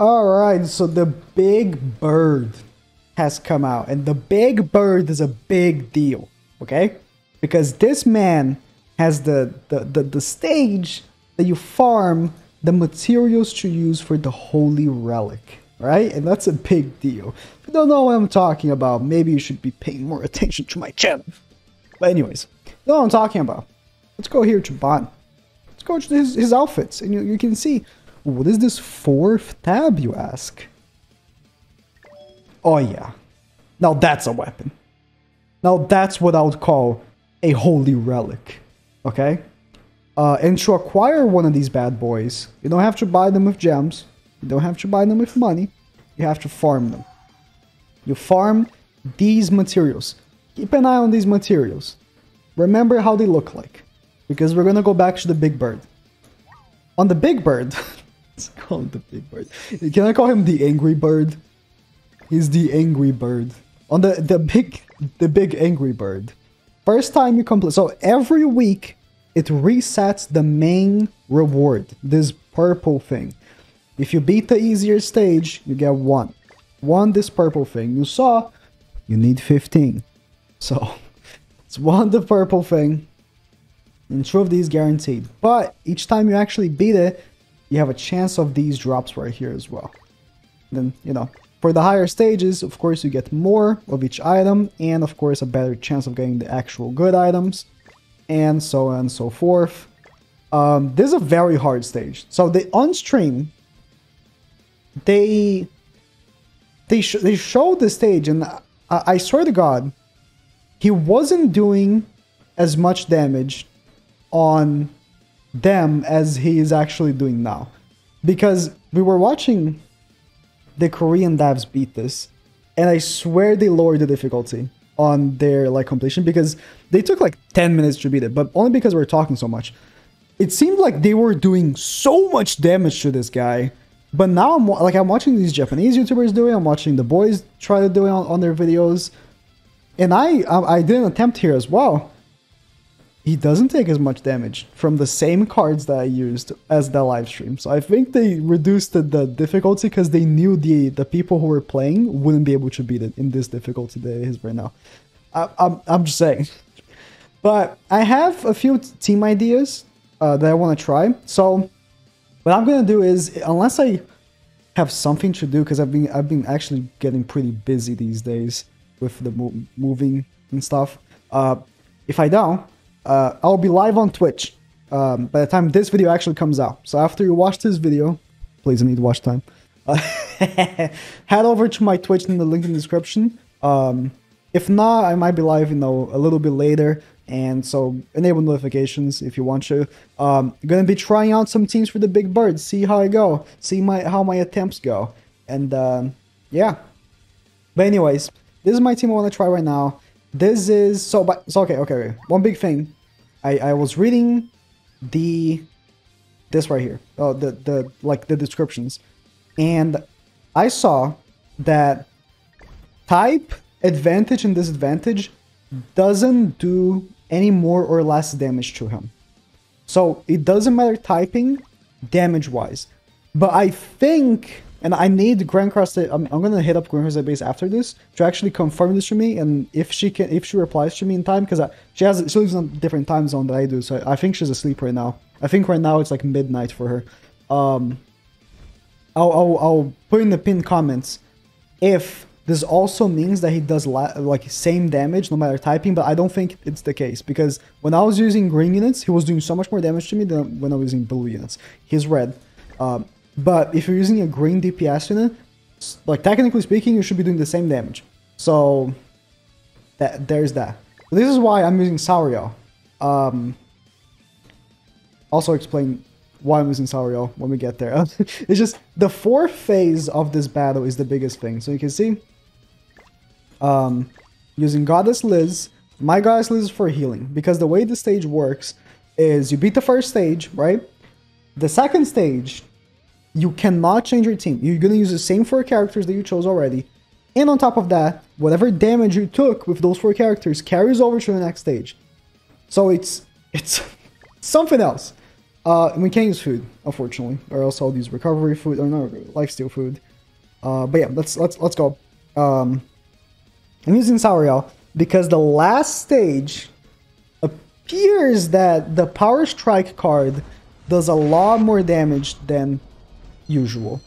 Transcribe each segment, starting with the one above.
Alright, so the big bird has come out. And the big bird is a big deal, okay? Because this man has the, the, the, the stage that you farm the materials to use for the holy relic, right? And that's a big deal. If you don't know what I'm talking about, maybe you should be paying more attention to my channel. But anyways, you know what I'm talking about. Let's go here to Ban. Let's go to his, his outfits, and you, you can see what is this fourth tab, you ask? Oh yeah. Now that's a weapon. Now that's what I would call a holy relic. Okay? Uh, and to acquire one of these bad boys, you don't have to buy them with gems. You don't have to buy them with money. You have to farm them. You farm these materials. Keep an eye on these materials. Remember how they look like. Because we're gonna go back to the big bird. On the big bird, call him the big bird. Can I call him the angry bird? He's the angry bird. On the, the big the big angry bird. First time you complete so every week it resets the main reward, this purple thing. If you beat the easier stage, you get one. One this purple thing. You saw you need 15. So it's one the purple thing. And two of these guaranteed. But each time you actually beat it, you have a chance of these drops right here as well. Then, you know, for the higher stages, of course, you get more of each item, and of course, a better chance of getting the actual good items, and so on and so forth. Um, this is a very hard stage. So they on stream, they they sh they showed the stage, and I, I swear to God, he wasn't doing as much damage on them as he is actually doing now, because we were watching the Korean devs beat this, and I swear they lowered the difficulty on their like completion because they took like 10 minutes to beat it, but only because we are talking so much. It seemed like they were doing so much damage to this guy, but now I'm like I'm watching these Japanese YouTubers do it. I'm watching the boys try to do it on, on their videos, and I, I I did an attempt here as well he doesn't take as much damage from the same cards that I used as the live stream. So I think they reduced the, difficulty because they knew the the people who were playing wouldn't be able to beat it in this difficulty that it is right now. I, I'm, I'm just saying. But I have a few team ideas uh, that I want to try. So what I'm gonna do is, unless I have something to do, because I've been I've been actually getting pretty busy these days with the mo moving and stuff. Uh, if I don't, uh, I'll be live on Twitch um, by the time this video actually comes out. So after you watch this video, please, I need watch time. Uh, head over to my Twitch in the link in the description. Um, if not, I might be live, you know, a little bit later. And so enable notifications if you want to. Um, gonna be trying out some teams for the Big Bird. See how I go. See my how my attempts go. And um, yeah. But anyways, this is my team I want to try right now. This is so but so okay, okay, okay. One big thing. I I was reading the this right here. Oh, the the like the descriptions. And I saw that type advantage and disadvantage doesn't do any more or less damage to him. So it doesn't matter typing damage wise. But I think and I need Grandcross to, I'm, I'm gonna hit up Grand Grandcross base after this to actually confirm this to me. And if she can, if she replies to me in time, because she has, she lives in a different time zone than I do, so I think she's asleep right now. I think right now it's like midnight for her. Um, I'll, I'll, I'll put in the pinned comments if this also means that he does like same damage no matter typing, but I don't think it's the case because when I was using green units, he was doing so much more damage to me than when I was using blue units. He's red. Um, but if you're using a green DPS unit, like technically speaking, you should be doing the same damage. So that there's that. This is why I'm using Sariel. Um, also explain why I'm using Sariel when we get there. it's just the fourth phase of this battle is the biggest thing. So you can see, um, using Goddess Liz, my Goddess Liz is for healing because the way the stage works is you beat the first stage, right? The second stage, you cannot change your team. You're going to use the same four characters that you chose already. And on top of that, whatever damage you took with those four characters carries over to the next stage. So it's it's something else. Uh, we can't use food, unfortunately, or else I'll use recovery food or no lifesteal food. Uh, but yeah, let's let's let's go. Um, I'm using Sariel because the last stage appears that the Power Strike card does a lot more damage than usual.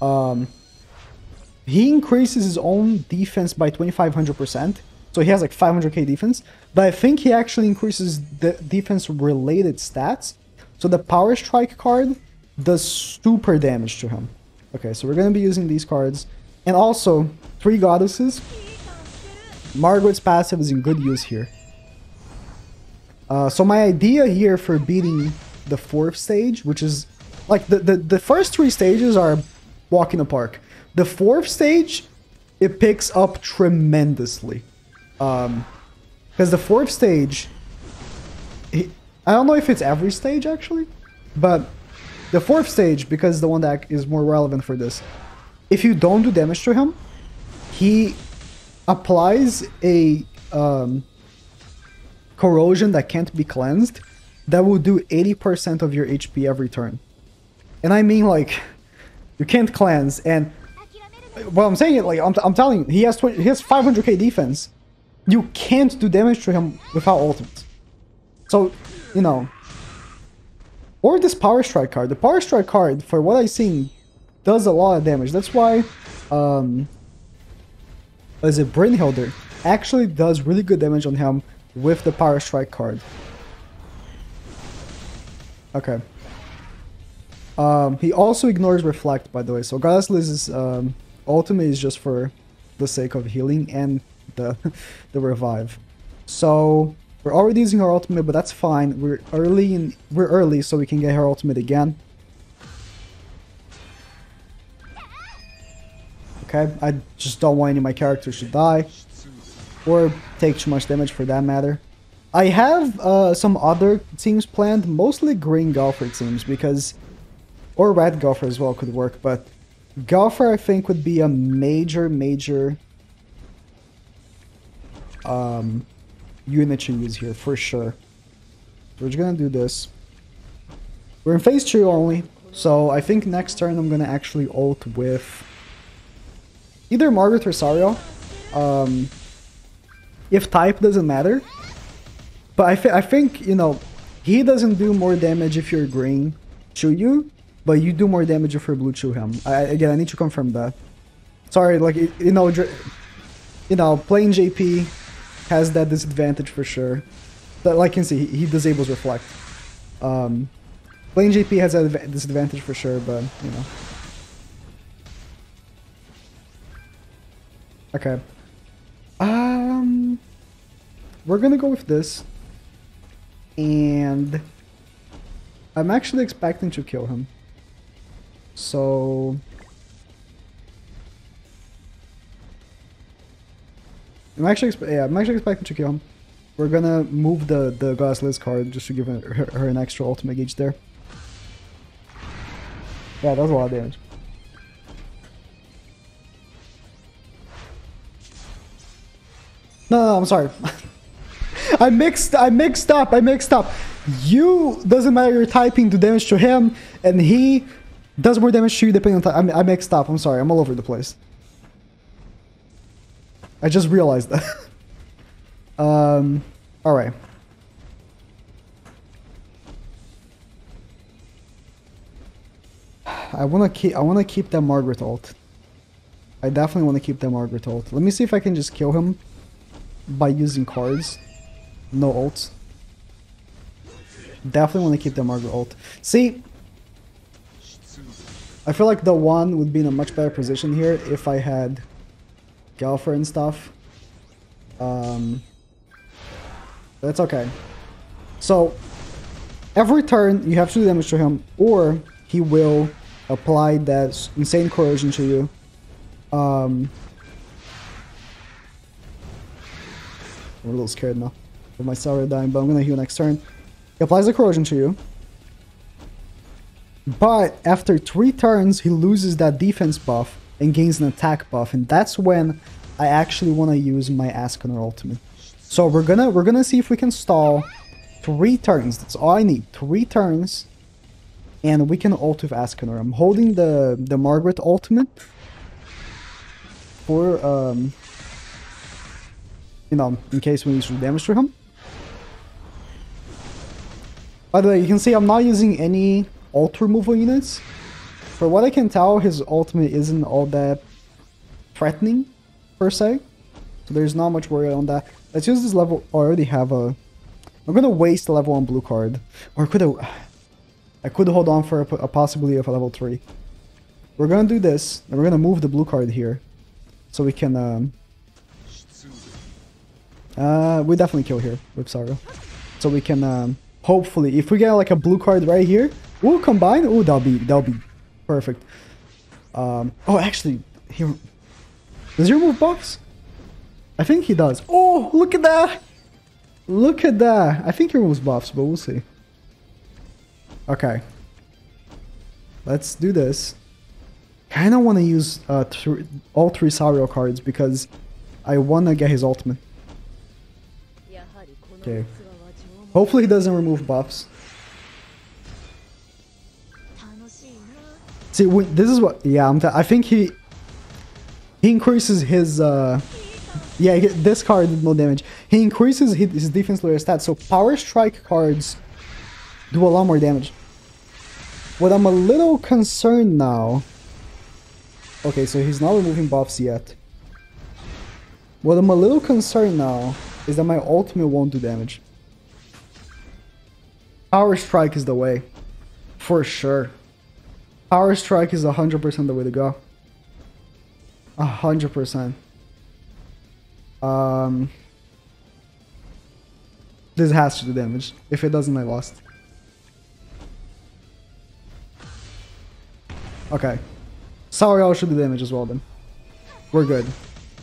Um, he increases his own defense by 2500%, so he has like 500k defense, but I think he actually increases the defense related stats so the Power Strike card does super damage to him. Okay, so we're going to be using these cards. And also, three Goddesses. Margaret's passive is in good use here. Uh, so my idea here for beating the fourth stage, which is... Like, the, the, the first three stages are walk in the park. The fourth stage, it picks up tremendously. Um, because the fourth stage, he, I don't know if it's every stage actually, but the fourth stage, because the one that is more relevant for this, if you don't do damage to him, he applies a um, corrosion that can't be cleansed that will do 80% of your HP every turn. And I mean like, you can't cleanse and what I'm saying it like I'm, I'm telling you, he has 20, he has 500k defense. You can't do damage to him without ultimate. So you know, or this Power Strike card. The Power Strike card, for what I've seen, does a lot of damage. That's why, um, as a Brynhildr actually does really good damage on him with the Power Strike card. Okay. Um, he also ignores Reflect, by the way. So Goddess Liz's um, ultimate is just for the sake of healing and the the revive. So we're already using her ultimate, but that's fine. We're early and we're early, so we can get her ultimate again. Okay, I just don't want any of my characters to die. Or take too much damage for that matter. I have uh, some other teams planned, mostly green Gowther teams, because... Or red Gowther as well could work, but... Gowther I think would be a major, major... Um, unit to use here for sure. We're just gonna do this. We're in phase 2 only, so I think next turn I'm gonna actually ult with either Margaret or Sario. Um, if type doesn't matter. But I, I think, you know, he doesn't do more damage if you're green to you, but you do more damage if you're blue to him. I, again, I need to confirm that. Sorry, like, you know, you know, playing JP has that disadvantage for sure. But like you can see, he, he disables reflect. Um, playing JP has that disadvantage for sure, but you know. Okay. Um, we're gonna go with this, and I'm actually expecting to kill him. So I'm actually, yeah, I'm actually expecting to kill him. We're gonna move the the Liz card just to give her, her, an extra ultimate gauge there. Yeah, that was a lot of damage. No, no, I'm sorry. I mixed I mixed up. I mixed up. You doesn't matter you're typing do damage to him, and he does more damage to you depending on time. I, mixed up. I'm sorry. I'm all over the place. I just realized that. um, all right. I want to keep. I want to keep that Margaret ult. I definitely want to keep that Margaret ult. Let me see if I can just kill him by using cards. No ults. Definitely want to keep that Margaret ult. See, I feel like the one would be in a much better position here if I had Gowther and stuff. Um, that's okay. So, every turn you have to do damage to him, or he will apply that insane corrosion to you. Um, I'm a little scared now of my Sario dying, but I'm gonna heal next turn. He applies the corrosion to you. But after three turns, he loses that defense buff and gains an attack buff, and that's when I actually want to use my Escanor ultimate. So we're gonna we're gonna see if we can stall three turns. That's all I need. Three turns And we can ult with Escanor. I'm holding the, the Margaret ultimate for, um, you know, in case we need to damage to him. By the way, you can see I'm not using any ult removal units. For what I can tell, his ultimate isn't all that threatening, per se. So there's not much worry on that. Let's use this level. Oh, I already have a... I'm gonna waste a level 1 blue card. Or could I... I could hold on for a, a possibility of a level 3. We're gonna do this, and we're gonna move the blue card here. So we can... Um, uh, we definitely kill here with. So we can... Um, hopefully, if we get like a blue card right here, we'll combine. Oh, that'll be that'll be perfect. Um, oh, actually, he Does he remove buffs? I think he does. Oh, look at that! Look at that! I think he removes buffs, but we'll see. Okay. Let's do this. I Kinda wanna use uh, th all three Sario cards because I wanna get his ultimate. Okay. Hopefully he doesn't remove buffs. See, this is what... Yeah, I'm I think he... He increases his... Uh, yeah, this card did no damage. He increases his defense layer stats, so power strike cards do a lot more damage. What I'm a little concerned now... Okay, so he's not removing buffs yet. What I'm a little concerned now is that my ultimate won't do damage. Power Strike is the way. For sure. Power Strike is 100% the way to go. 100%. Um, this has to do damage. If it doesn't, I lost. Okay. Sariel should do damage as well then. We're good.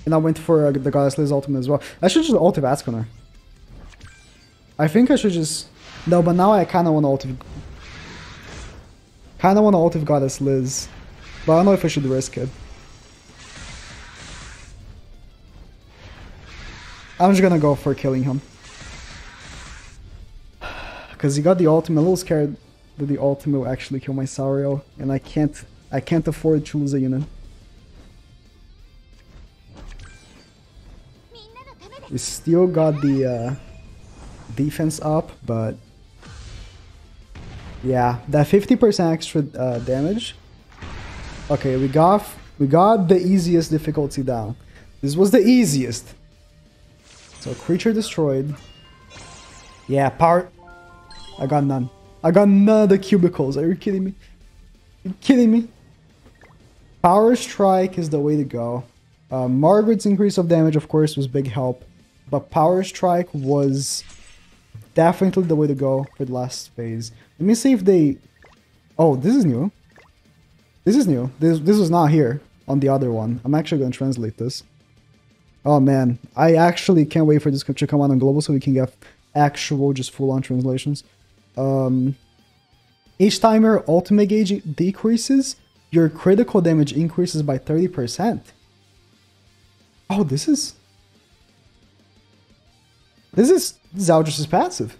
And I went for uh, the Goddess Liz ultimate as well. I should just ult Escanor. I think I should just... No, but now I kind of want to ult Kind of want to ult Goddess Liz. But I don't know if I should risk it. I'm just gonna go for killing him. Because he got the ultimate. A little scared that the ultimate will actually kill my Sario. And I can't I can't afford to lose a unit. We still got the uh, defense up, but yeah, that 50% extra uh, damage. Okay, we got we got the easiest difficulty down. This was the easiest. So creature destroyed. Yeah, power. I got none. I got none of the cubicles. Are you kidding me? Are you kidding me? Power strike is the way to go. Uh, Margaret's increase of damage, of course, was big help. But Power Strike was definitely the way to go for the last phase. Let me see if they... Oh, this is new. This is new. This, this was not here on the other one. I'm actually going to translate this. Oh man, I actually can't wait for this to come out on global so we can get actual, just full-on translations. Um, each time your ultimate gauge decreases, your critical damage increases by 30%. Oh, this is... This is Zeldris' passive.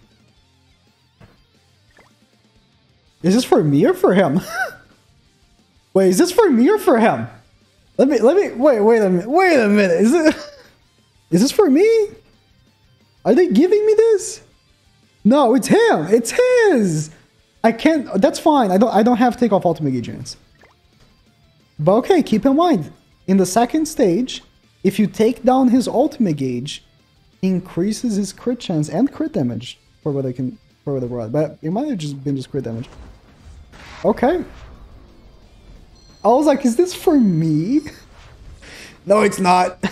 Is this for me or for him? wait, is this for me or for him? Let me, let me, wait, wait a minute, wait a minute. Is it, is this for me? Are they giving me this? No, it's him. It's his. I can't, that's fine. I don't, I don't have to take off ultimate agents. But okay, keep in mind, in the second stage, if you take down his ultimate gauge, increases his crit chance and crit damage for what I can for what. But it might have just been just crit damage. Okay. I was like, is this for me? no, it's not.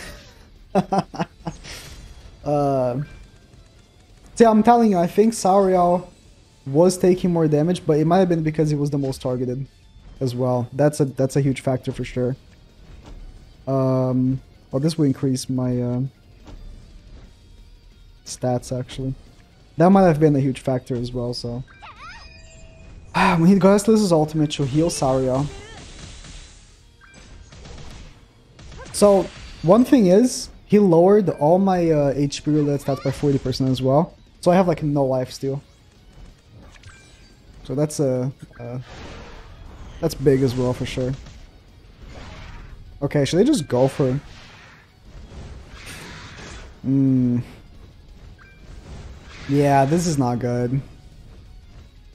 uh, see, I'm telling you, I think Sariel was taking more damage, but it might have been because he was the most targeted as well. That's a that's a huge factor for sure. Um, well, this will increase my uh, stats actually. That might have been a huge factor as well. So, when he goes to his ultimate, to heal Sario. So one thing is, he lowered all my uh, HP related stats by 40% as well. So I have like no life steal. So that's a uh, that's big as well for sure. Okay, should they just go for? Hmm. Yeah, this is not good.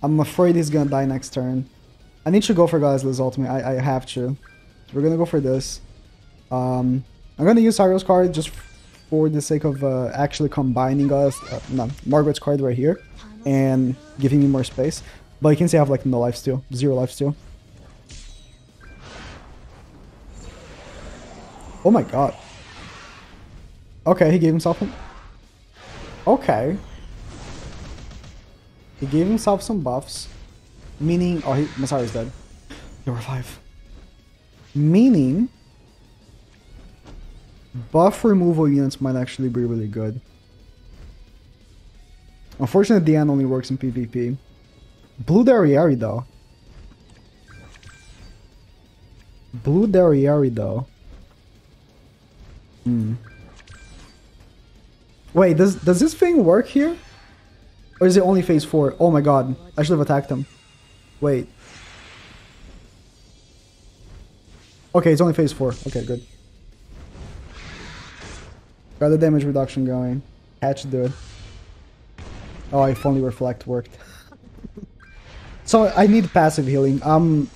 I'm afraid he's gonna die next turn. I need to go for Goddess ultimate. I, I have to. We're gonna go for this. Um, I'm gonna use Cyrus card just for the sake of uh, actually combining us. Uh, no, Margaret's card right here and giving me more space. But you can see I have like no life zero life. Oh my god. Okay, he gave himself. Okay. He gave himself some buffs. Meaning... Oh, he, Masari is dead. Were five. Meaning... Buff removal units might actually be really good. Unfortunately, the end only works in PvP. Blue Derieri, though. Blue Derieri, though. Hmm. Wait, does does this thing work here? Or is it only phase 4? Oh my god, I should have attacked him. Wait. Okay, it's only phase 4. Okay, good. Got the damage reduction going. Hatch it. Oh, if only Reflect worked. so I need passive healing. Um,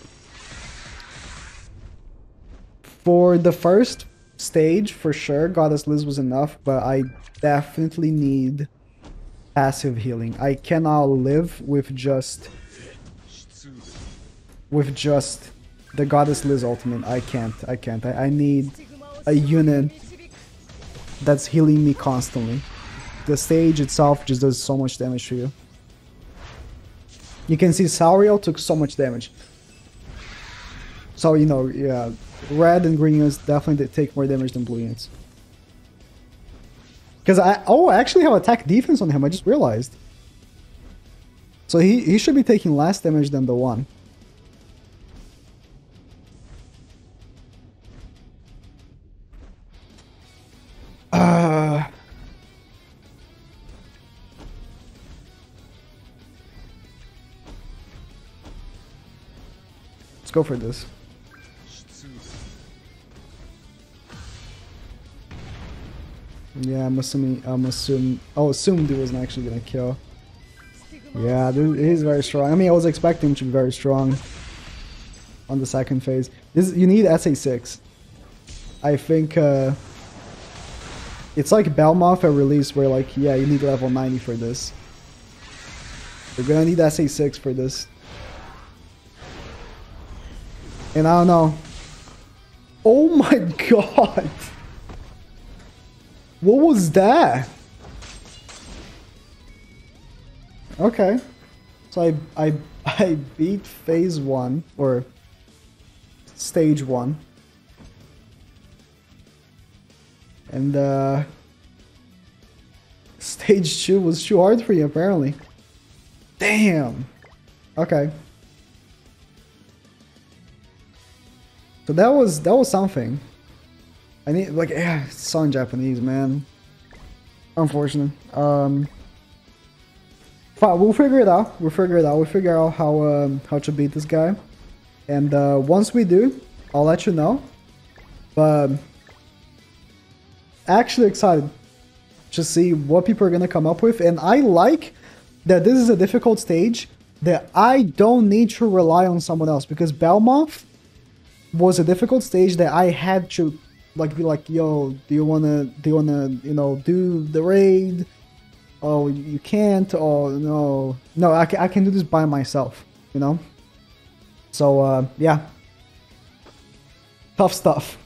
For the first stage, for sure, Goddess Liz was enough, but I definitely need passive healing. I cannot live with just... With just the Goddess Liz ultimate. I can't. I can't. I, I need a unit that's healing me constantly. The stage itself just does so much damage to you. You can see Sariel took so much damage. So, you know, yeah, red and green units definitely take more damage than blue units. Because I, oh, I actually have attack defense on him, I just realized. So he, he should be taking less damage than the one. Uh, let's go for this. Yeah, I'm assuming. I'm assuming. Oh, assumed he wasn't actually gonna kill. Yeah, this, he's very strong. I mean, I was expecting him to be very strong on the second phase. This you need SA6. I think. Uh, it's like Bellmoth at release where like, yeah, you need level 90 for this. You're gonna need SA6 for this. And I don't know. Oh my god! What was that? Okay. So I I I beat phase one or stage one. And uh, stage two was too hard for you, apparently. Damn. Okay. So that was that was something. I need like yeah, it's in Japanese, man. Unfortunate. Um. but we'll figure it out. We'll figure it out. We'll figure out how um, how to beat this guy, and uh, once we do, I'll let you know. But actually excited to see what people are going to come up with. And I like that this is a difficult stage that I don't need to rely on someone else because Bellmoth was a difficult stage that I had to like be like, yo, do you wanna do you wanna, you know, do the raid? Oh, you can't. Oh no, no, I can, I can do this by myself. You know. So uh, yeah, tough stuff.